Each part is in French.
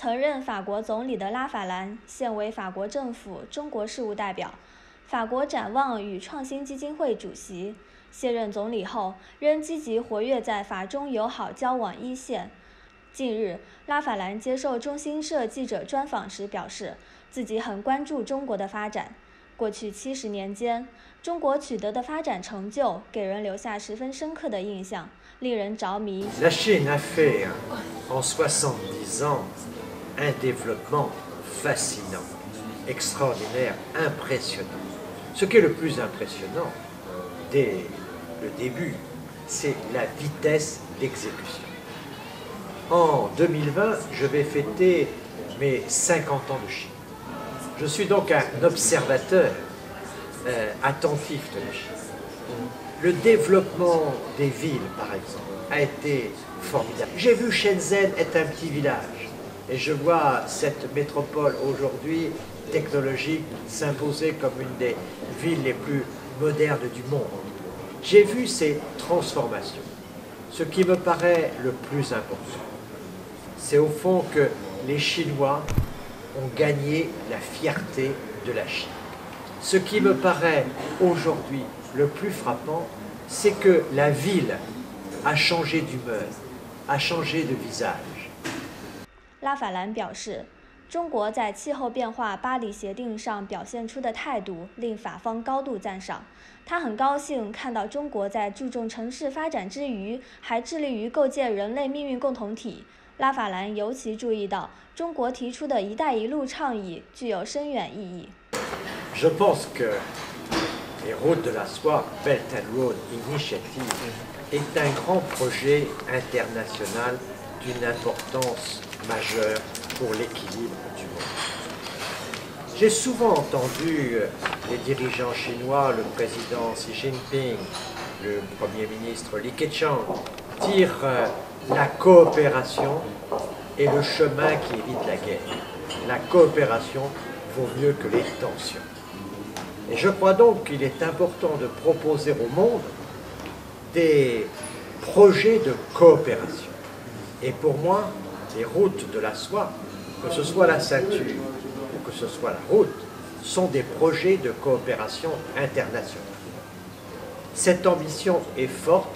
曾任法国总理的拉法兰现为法国政府中国事务代表、法国展望与创新基金会主席。卸任总理后，仍积极活跃在法中友好交往一线。近日，拉法兰接受中新社记者专访时表示，自己很关注中国的发展。过去七十年间，中国取得的发展成就给人留下十分深刻的印象，令人着迷。Un développement fascinant, extraordinaire, impressionnant. Ce qui est le plus impressionnant dès le début, c'est la vitesse d'exécution. En 2020, je vais fêter mes 50 ans de Chine. Je suis donc un observateur euh, attentif de la Chine. Le développement des villes, par exemple, a été formidable. J'ai vu Shenzhen être un petit village et je vois cette métropole aujourd'hui technologique s'imposer comme une des villes les plus modernes du monde. J'ai vu ces transformations. Ce qui me paraît le plus important, c'est au fond que les Chinois ont gagné la fierté de la Chine. Ce qui me paraît aujourd'hui le plus frappant, c'est que la ville a changé d'humeur, a changé de visage. 拉法兰表示，中国在气候变化巴黎协定上表现出的态度令法方高度赞赏。他很高兴看到中国在注重城市发展之余，还致力于构建人类命运共同体。拉法兰尤其注意到，中国提出的一带一路倡议具有深远意义。D'une importance majeure pour l'équilibre du monde. J'ai souvent entendu les dirigeants chinois, le président Xi Jinping, le premier ministre Li Keqiang, dire la coopération est le chemin qui évite la guerre. La coopération vaut mieux que les tensions. Et je crois donc qu'il est important de proposer au monde des projets de coopération. Et pour moi, les routes de la soie, que ce soit la ceinture ou que ce soit la route, sont des projets de coopération internationale. Cette ambition est forte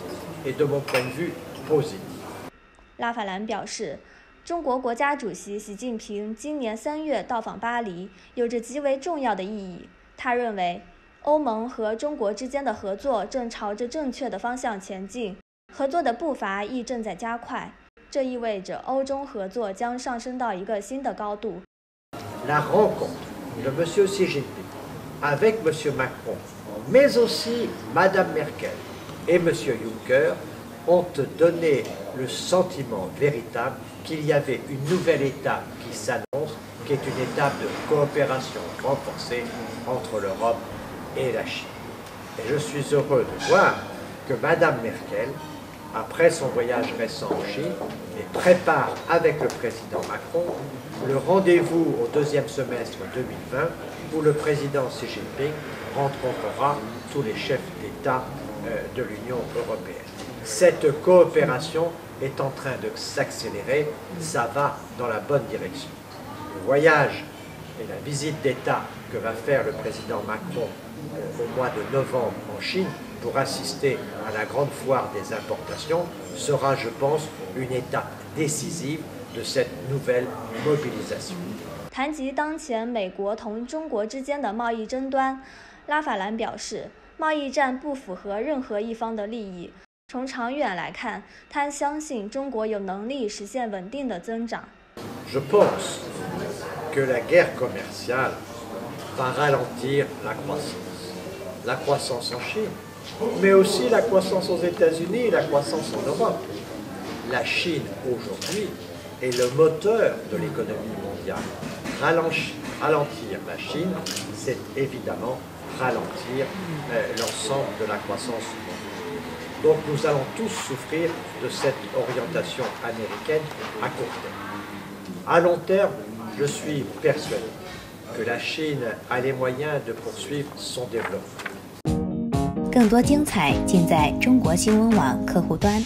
et de mon point de vue positive. 拉法兰表示，中国国家主席习近平今年三月到访巴黎，有着极为重要的意义。他认为，欧盟和中国之间的合作正朝着正确的方向前进，合作的步伐亦正在加快。这意味着欧中合作将上升到一个新的高度。La rencontre de Monsieur Xi Jinping avec Monsieur Macron, mais aussi Madame Merkel et Monsieur Juncker ont donné le sentiment véritable qu'il y avait une nouvelle étape qui s'annonce, qui est une étape de coopération renforcée entre l'Europe et la Chine. Et je suis heureux de voir que Madame Merkel, après son voyage récent en Chine, prépare avec le président Macron le rendez-vous au deuxième semestre 2020 où le président Xi Jinping rencontrera tous les chefs d'État euh, de l'Union européenne. Cette coopération est en train de s'accélérer, ça va dans la bonne direction. Le voyage et la visite d'État que va faire le président Macron euh, au mois de novembre en Chine pour assister à la grande foire des importations sera, je pense, une étape décisive de cette nouvelle mobilisation. 谈及当前美国同中国之间的贸易争端，拉法兰表示，贸易战不符合任何一方的利益。从长远来看，他相信中国有能力实现稳定的增长。Je pense que la guerre commerciale va ralentir la croissance, la croissance en Chine, mais aussi la croissance aux États-Unis et la croissance en Europe. La Chine aujourd'hui est le moteur de l'économie mondiale. Ralentir la Chine, c'est évidemment ralentir euh, l'ensemble de la croissance mondiale. Donc nous allons tous souffrir de cette orientation américaine à court terme. À long terme, je suis persuadé que la Chine a les moyens de poursuivre son développement. 更多精彩尽在中国新闻网客户端。